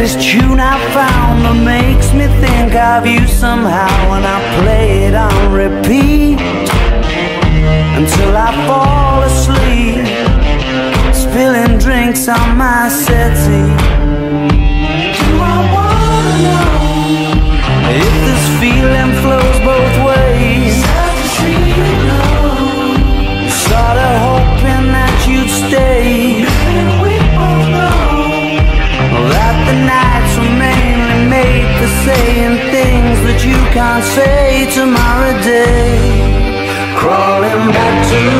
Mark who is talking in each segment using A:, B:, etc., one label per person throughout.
A: This tune I found that makes me think of you somehow when I play it on repeat until I fall asleep, spilling drinks on my settee. You can't say tomorrow day. Crawling back to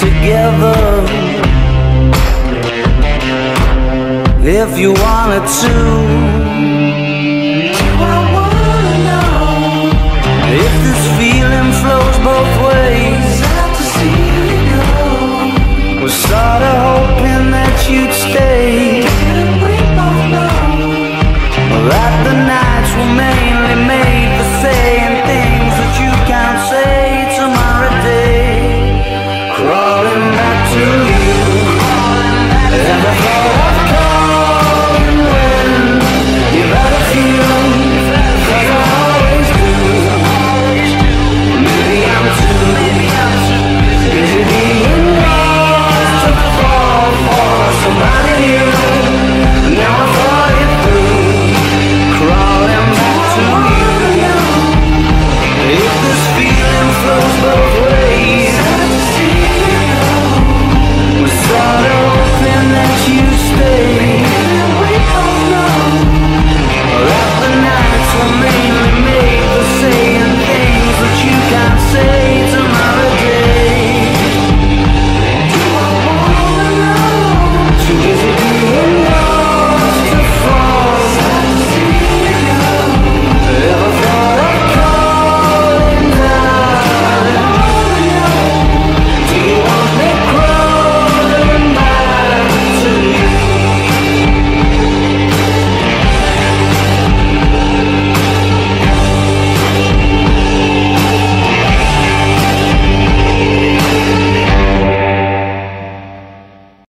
A: together if you wanted to.